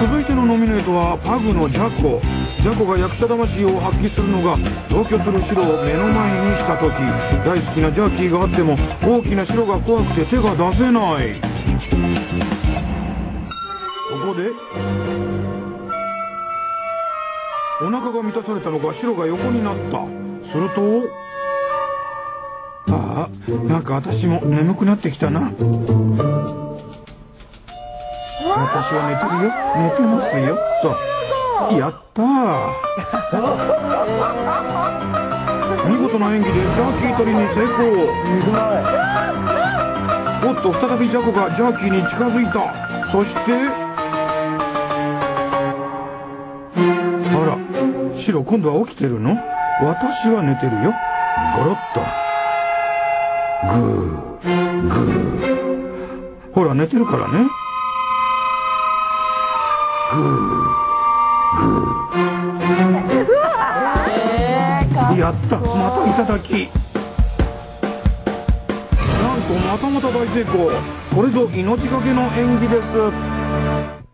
続いてのノミネートはパグのジャコ。ジャコが役者魂を発揮するのが同居するシロを目の前にした時。大好きなジャーキーがあっても大きなシロが怖くて手が出せない。ここでお腹が満たされたのかシロが横になった。するとああなんか私も眠くなってきたな。私は寝てるよ。寝てますよ。と。やったー。見事な演技でジャーキー取りに成功。おっと再びジャコがジャーキーに近づいた。そしてあらシロ今度は起きてるの？私は寝てるよ。ゴロッと。グーグー。ほら寝てるからねやった。またいただき。なんとまたまた大成功。これぞ命がけの演技です。